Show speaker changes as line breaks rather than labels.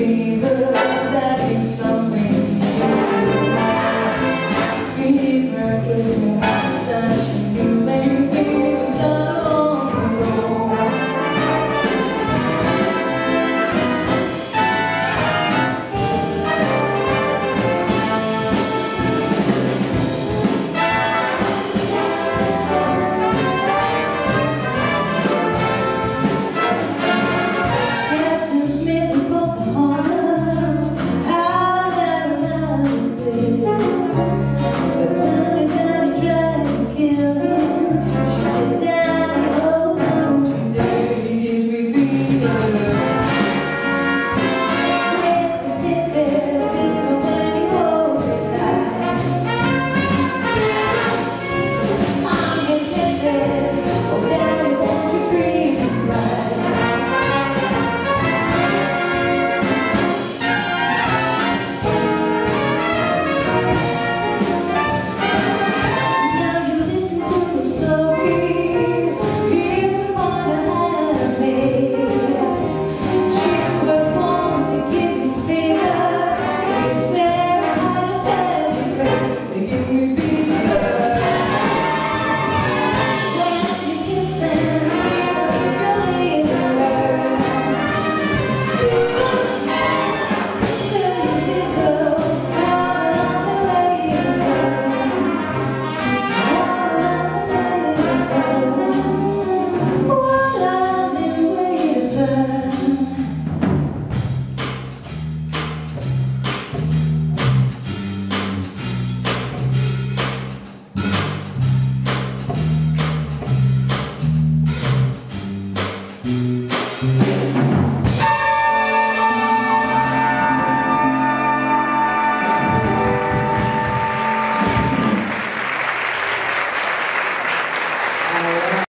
be